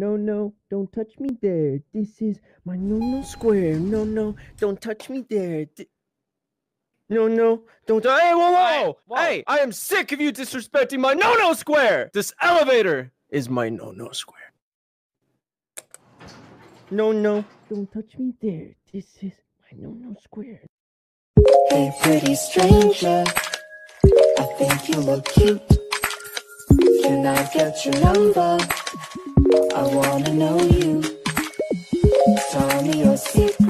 No, no, don't touch me there. This is my no no square. No, no, don't touch me there. Th- no, no, don't. Hey, whoa, whoa, Hey, whoa. Hey, I am sick of you disrespecting my no no square. This elevator is my no no square. No, no, don't touch me there. This is my no no square. Hey, pretty stranger, I think you look cute. Can I get your number? I wanna know you. Tell me your secret.